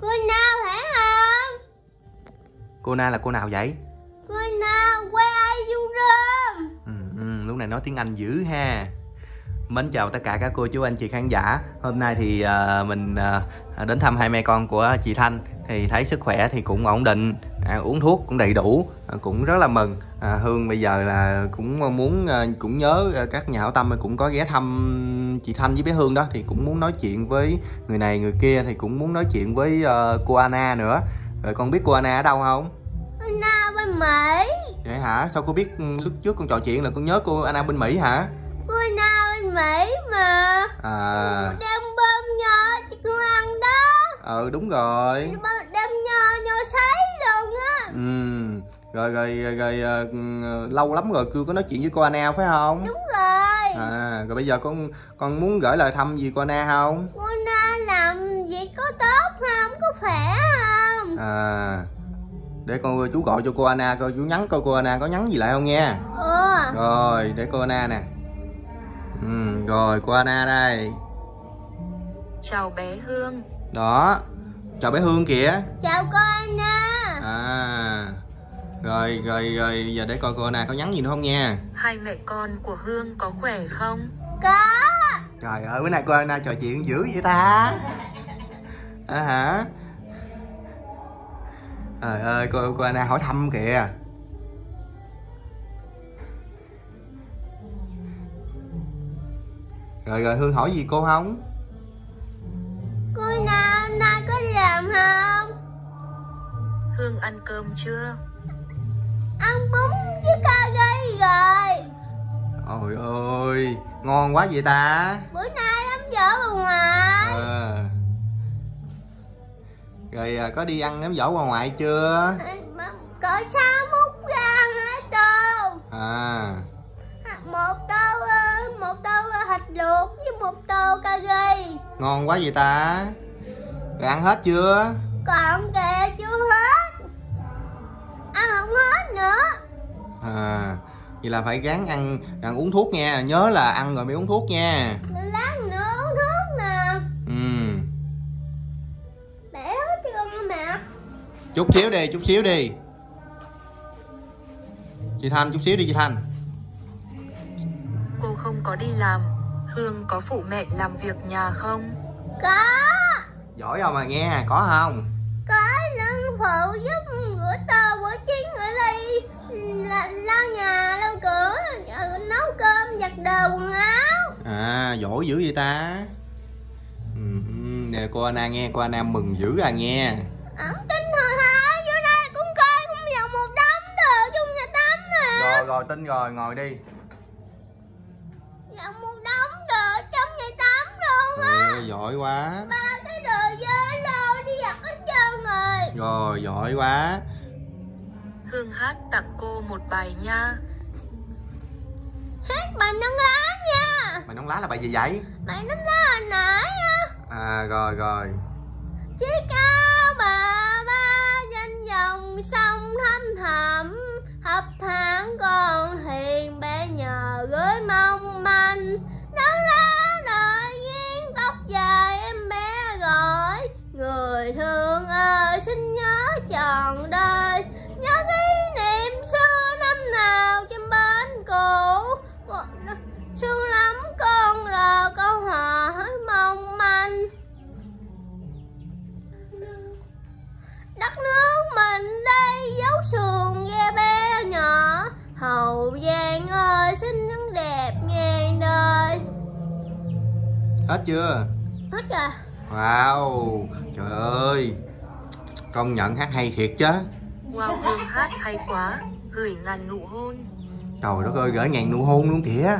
Cô nào phải không? Cô Na là cô nào vậy? Cô nào where are you from? Ừ, ừ, lúc này nói tiếng Anh dữ ha Mến chào tất cả các cô chú anh chị khán giả Hôm nay thì à, mình à, đến thăm hai mẹ con của chị Thanh Thì thấy sức khỏe thì cũng ổn định à, Uống thuốc cũng đầy đủ à, Cũng rất là mừng à, Hương bây giờ là cũng muốn à, cũng nhớ à, các nhà hảo tâm cũng có ghé thăm chị Thanh với bé Hương đó Thì cũng muốn nói chuyện với người này người kia Thì cũng muốn nói chuyện với à, cô Anna nữa Rồi con biết cô Anna ở đâu không? Nào bên Mỹ? Vậy hả? Sao cô biết ừ, lúc trước con trò chuyện là con nhớ cô Anna bên Mỹ hả? Cô nào bên Mỹ mà À, Đem bơm nho cho con ăn đó ừ đúng rồi. Đem nho nho sấy luôn á Ừ. Rồi rồi rồi, rồi ờ, ừ, lâu lắm rồi chưa có nói chuyện với cô Anna phải không? Đúng rồi À, rồi bây giờ con con muốn gửi lời thăm gì cô Anna không? Cô Na làm việc có tốt không? Có khỏe không? À. Để con chú gọi cho cô Anna coi chú nhắn coi cô Anna có nhắn gì lại không nha. Ờ Rồi, để cô Anna nè. Ừ, rồi cô Anna đây. Chào bé Hương, Đó. Chào bé Hương kìa. Chào cô Anna À. Rồi rồi rồi giờ để coi cô Anna có nhắn gì nữa không nha. hai mẹ con của Hương có khỏe không? Có Trời ơi bữa nay cô Anna trò chuyện dữ vậy ta À hả Trời ơi cô, cô Anna hỏi thăm kìa Rồi rồi Hương hỏi gì cô không Hương ăn cơm chưa? Ăn bún với ca gây rồi. Ôi ơi ngon quá vậy ta? Bữa nay lắm dở bà ngoại. Ờ. Rồi à, có đi ăn nếm dỗ qua ngoại chưa? Cỡ sao múc ra hai tô? À. Một tô ờ, Một tô thịt luộc với một tô ca ghi ngon quá vậy ta? Rồi ăn hết chưa? Còn kìa chưa hết không hết nữa À, vậy là phải gắng ăn, ăn uống thuốc nha, nhớ là ăn rồi mới uống thuốc nha. Lát nữa uống thuốc nè Ừ, Để hết cho con mẹ chút xíu đi, chút xíu đi. Chị Thanh, chút xíu đi chị Thanh. Cô không có đi làm, Hương có phụ mẹ làm việc nhà không? Có Giỏi không mà nghe, có không? Có lưng phụ giúp là- lau nhà lau cửa nấu cơm giặt đồ quần áo À, giỏi dữ vậy ta. Ừ, nè cô Anna nghe, cô Anna mừng dữ à nghe. ẩn tin thôi hả vô đây cũng coi không dòng một đống đồ trong nhà tắm nè Rồi, rồi, tin rồi, ngồi đi. dòng một đống đồ trong nhà tắm luôn á Ừ, giỏi quá. ba cái đồ dơ lô đi giặt hết trơn rồi Rồi, giỏi quá. Hương hát tặng cô một bài nha. hát bài nâng lá nha Mày nóng lá là bài gì vậy? bài nâng lá hồi nãy á À, rồi, rồi. Chiếc áo bà ba danh dòng sông thăm thẳm Hấp tháng con hiền bé nhờ gửi mong manh Nắng lá đời nghiêng tóc dài em bé gọi Người thương ơi xin nhớ trọn đời Hết chưa? hết rồi. Wow, trời ơi. Công nhận hát hay thiệt chứ. Wow Hương hát hay quá, gửi ngàn nụ hôn. Trời đất ơi, gửi ngàn nụ hôn luôn kìa.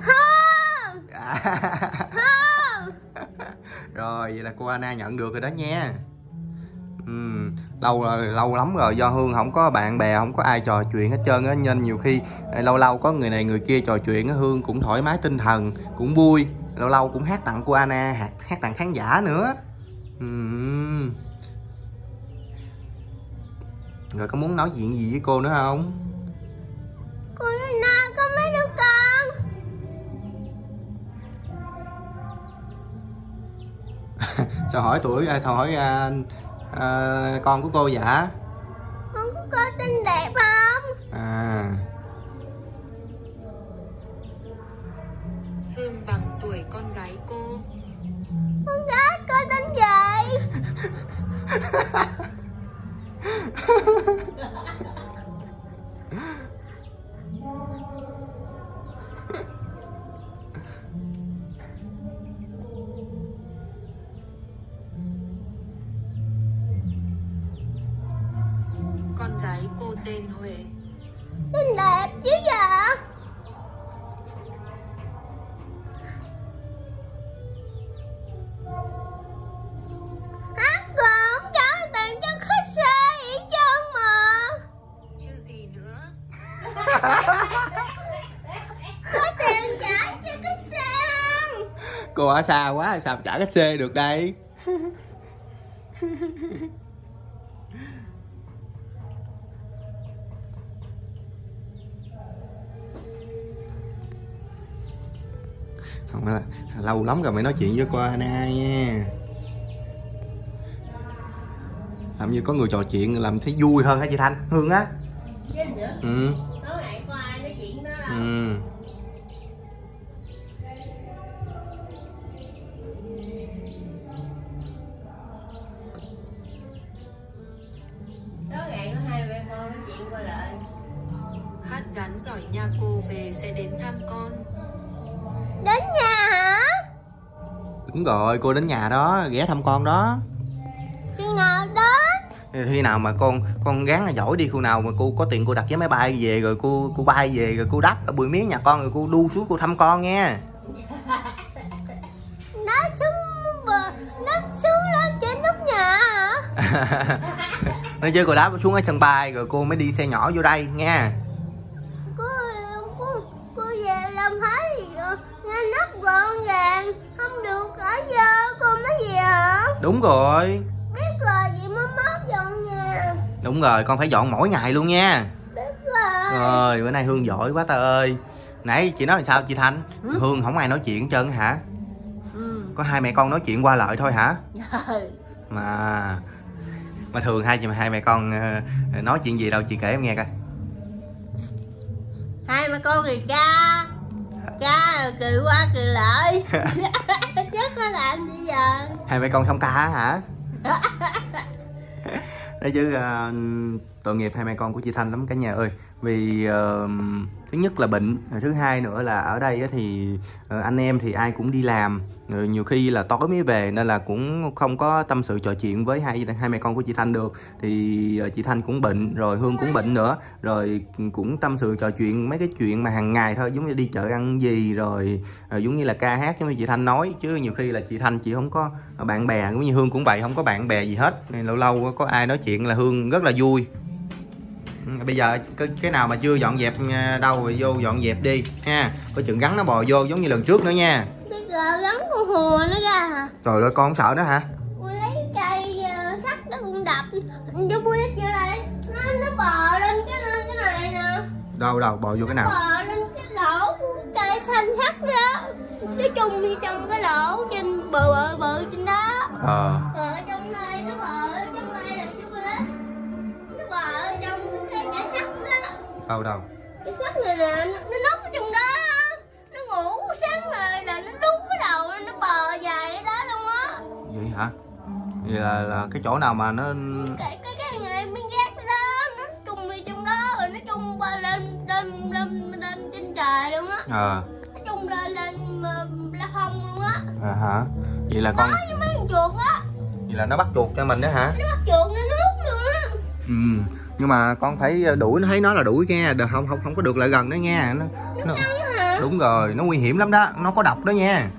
Không. Không. Rồi, vậy là cô Anna nhận được rồi đó nha. Ừm, lâu rồi, lâu lắm rồi. Do Hương không có bạn bè không có ai trò chuyện hết trơn á. Nên nhiều khi lâu lâu có người này người kia trò chuyện á Hương cũng thoải mái tinh thần cũng vui lâu lâu cũng hát tặng cô Anna hát, hát tặng khán giả nữa. Ừm. rồi có muốn nói chuyện gì với cô nữa không? Cô na có mấy đứa con? Sao hỏi tuổi à, sao hỏi à, à, con của cô vậy? Con có cô xinh đẹp không? À Hương bằng tuổi con gái cô. con gái cô tên gì Con gái cô tên Huệ. xinh đẹp chứ dạ cô ở xa quá sao trả cái xe được đây? Không là lâu lắm rồi mới nói chuyện với cô Ana nha. Làm như có người trò chuyện làm thấy vui hơn hả chị Thanh? Hương á. Ừ. Tối giỏi nha cô về sẽ đến thăm con. Đến nhà hả? đúng rồi cô đến nhà đó ghé thăm con đó Chừng nào đến? khi nào mà con con gắng là giỏi đi khu nào mà cô có tiền cô đặt vé máy bay về rồi cô cô bay về rồi cô đắp ở bụi miếng nhà con rồi cô đu xuống cô thăm con nha Nó xuống bờ Nó xuống lên trên nóc nhà hả? nói chứ cô đáp xuống ở sân bay rồi cô mới đi xe nhỏ vô đây nha gọn gàng Không được ở giờ cô mới về hả? đúng rồi. Biết rồi vậy mới mốt dọn nhà. Đúng rồi con phải dọn mỗi ngày luôn nha. Biết rồi. Rồi bữa nay hương giỏi quá ta ơi. Nãy chị nói làm sao chị thanh hương không ai nói chuyện hết trơn hả? Ừ. Có hai mẹ con nói chuyện qua lại thôi hả? Mà mà thường hai chị hai mẹ con ờ, nói chuyện gì đâu chị kể em nghe coi. Hai mẹ con thì ca Ca cười qua cười lại Chứ có làm gì giờ hai mẹ con xong ca hả? Đấy chứ ờ, tội nghiệp hai mẹ con của chị Thanh lắm cả nhà ơi. Vì uh, thứ nhất là bệnh à, thứ hai nữa là ở đây á thì uh, anh em thì ai cũng đi làm rồi nhiều khi là tối mới về nên là cũng không có tâm sự trò chuyện với hai hai mẹ con của chị Thanh được. Thì uh, chị Thanh cũng bệnh rồi Hương cũng bệnh nữa rồi cũng tâm sự trò chuyện mấy cái chuyện mà hàng ngày thôi giống như đi chợ ăn gì rồi uh, giống như là ca hát giống như chị Thanh nói. Chứ nhiều khi là chị Thanh chị không có bạn bè cũng như Hương cũng vậy không có bạn bè gì hết. Nên lâu lâu có ai nói chuyện là Hương rất là vui bây giờ cái, cái nào mà chưa dọn dẹp nha, đâu rồi vô dọn dẹp đi ha. Có chừng gắn nó bò vô giống như lần trước nữa nha. Biết rồi gắn con hùa nó ra hả? Rồi rồi con không sợ nữa hả? Lấy cây ờ, sắt đó cũng đập. Vô bui chưa đây. Nó nó bò lên cái cái này nè. Đâu đâu bò vô cái nào? Bò lên cái lỗ cây xanh sắt đó. Nó chung như trong cái lỗ trên bự bự bự trên đó. Ờ. Rồi ở trong đây nó bò đâu đâu Cái sắt này nè nó, nó núp ở trong đó. Nó ngủ sáng rồi là nó đút cái đầu nó bò dài ở đó luôn á. Vậy hả? Vậy là, là cái chỗ nào mà nó cái cái cái người bên gác đó nó trùng đi trong đó rồi nó trùng qua lên lên lên lên trên trời luôn á. Ờ. Nó trùng lên lên mà la hông luôn á. À, hả? Vậy là con nói với mấy con chuột á. Vậy là nó bắt chuột cho mình đó hả? Nó bắt chuột nó nuốt luôn á. Ừ nhưng mà con phải đuổi nó thấy nó là đuổi nha. Đừng- không không không có được lại gần nó nha. Nó, nó, đúng rồi nó nguy hiểm lắm đó. Nó có độc đó nha.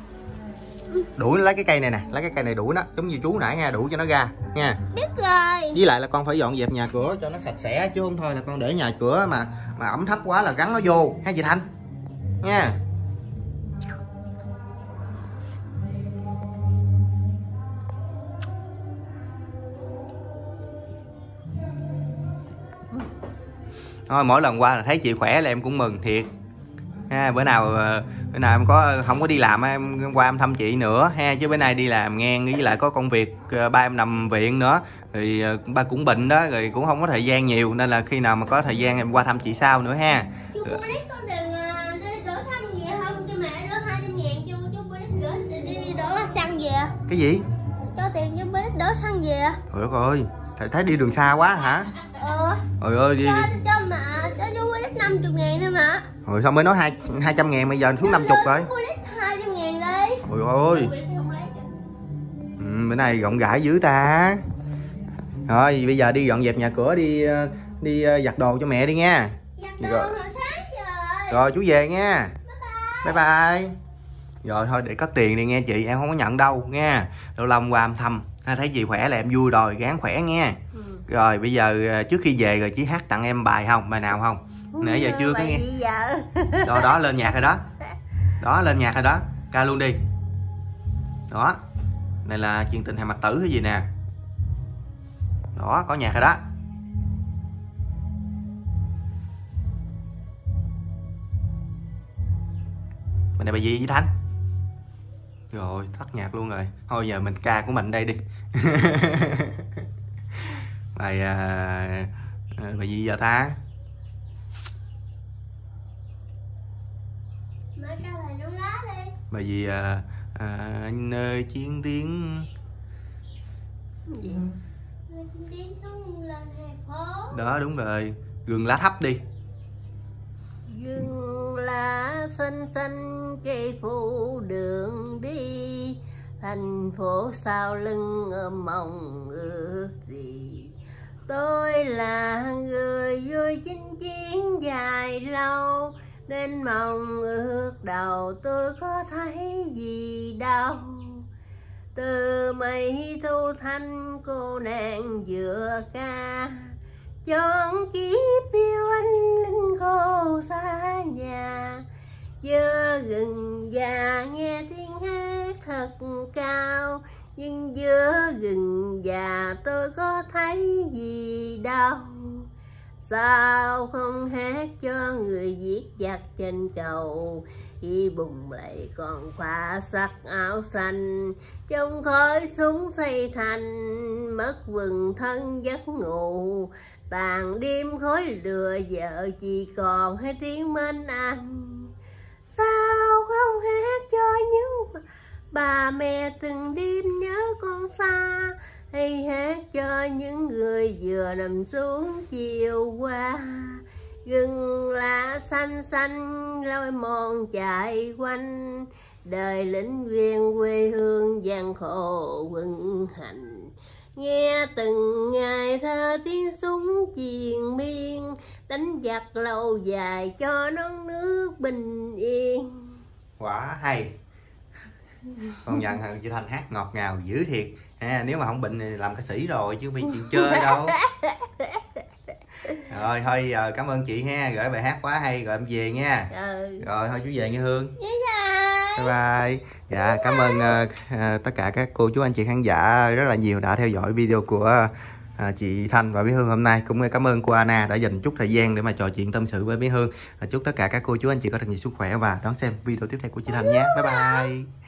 Đuổi lấy cái cây này nè lấy cái cây này đuổi nó. Giống như chú nãy nha đuổi cho nó ra nha. Biết rồi. Với lại là con phải dọn dẹp nhà cửa cho nó sạch sẽ chứ không thôi là con để nhà cửa mà mà ẩm thấp quá là gắn nó vô. Ha chị thanh nha thôi mỗi lần qua là thấy chị khỏe là em cũng mừng thiệt. Ha bữa nào ờ, bữa nào em có không có đi làm em qua em thăm chị nữa. Ha chứ bữa nay đi làm nghe với lại có công việc ờ, ba em nằm viện nữa. Thì ờ, ba cũng bệnh đó rồi cũng không có thời gian nhiều nên là khi nào mà có thời gian em qua thăm chị sau nữa ha. Chú Bullet có tiền đổ xăng về không? Cho mẹ đưa 200 ngàn chú chú Bullet gửi đi, đi đổ xăng về. Cái gì? Cho tiền chú Bullet đổ xăng về. Trời ơi thầy thấy đi đường xa quá hả ờ. Trời ơi đi cho cho mẹ cho chú Bullet 50 ngàn nữa mà rồi sao mới nói hai hai trăm ngàn bây giờ xuống 50 rồi. chú Bullet 200 ngàn đi. Ôi ôi ừ, bữa nay rộng rãi dữ ta. Rồi bây giờ đi dọn dẹp nhà cửa đi ờ, đi ờ, giặt đồ cho mẹ đi nha. Giặt đồ rồi. rồi chú về nha. Bye bye rồi thôi để có tiền đi nghe chị em không có nhận đâu nha. Lâu lâu qua em thăm ha, thấy gì khỏe là em vui rồi gán khỏe nha. Ừ. rồi bây giờ ờ, trước khi về rồi chị hát tặng em bài không? Bài nào không? Nãy giờ chưa có nghe. đó đó lên nhạc rồi đó. Đó lên nhạc rồi đó. Ca luôn đi. Đó. Này là chuyện tình hay mặt tử hay gì nè? Đó có nhạc rồi đó. Mình này bài gì với thanh rồi tắt nhạc luôn rồi. Thôi giờ mình ca của mình đây đi. Bài à, à, bài gì giờ ta? Mới ca bài đi. Gì à, à, anh ơi chiến tiếng gì? Nơi chinh tiến xuống lên hè phố đó đúng rồi. Gừng lá thấp đi. Gừng lá xanh xanh cây phủ đường đi. Thành phố sao lưng ôm mong ước gì? Tôi là người vui chinh chiến dài lâu. Nên mong ước đầu tôi có thấy gì đâu. Từ mây thu thanh cô nàng vừa ca chọn kiếp yêu Dơ gừng già nghe tiếng hát thật cao, Nhưng giữa gừng già tôi có thấy gì đâu. Sao không hát cho người viết giặc trên cầu, Khi bùng lại còn khoa sắc áo xanh. Trong khói súng xây thành, Mất quần thân giấc ngủ. Tàn đêm khói lừa vợ chỉ còn hai tiếng mến anh. Bà- mẹ từng đêm nhớ con xa Hay hát cho những người vừa nằm xuống chiều qua. Gừng lá xanh xanh lôi mòn chạy quanh. Đời lính viên quê hương gian khổ quân hành. Nghe từng ngày thơ tiếng súng triền miên, Đánh giặc lâu dài cho non nước bình yên. Quá hay nhận hả chị thanh hát ngọt ngào dữ thiệt. Ha nếu mà không bệnh thì làm ca sĩ rồi chứ bị chịu chơi đâu. Rồi thôi giờ cảm ơn chị ha. Gửi bài hát quá hay rồi em về nha. Ừ. Rồi thôi chú về nghe hương. Với lại bye bye. Dạ cảm ơn ờ, tất cả các cô chú anh chị khán giả rất là nhiều đã theo dõi video của ờ, chị Thanh và Bí Hương hôm nay. Cũng cảm ơn cô Anna đã dành chút thời gian để mà trò chuyện tâm sự với Bí Hương. Và chúc tất cả các cô chú anh chị có thật nhiều sức khỏe và đón xem video tiếp theo của chị Thanh nhé bye bye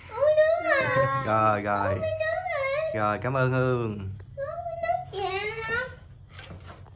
rồi rồi. rồi cảm ơn Hương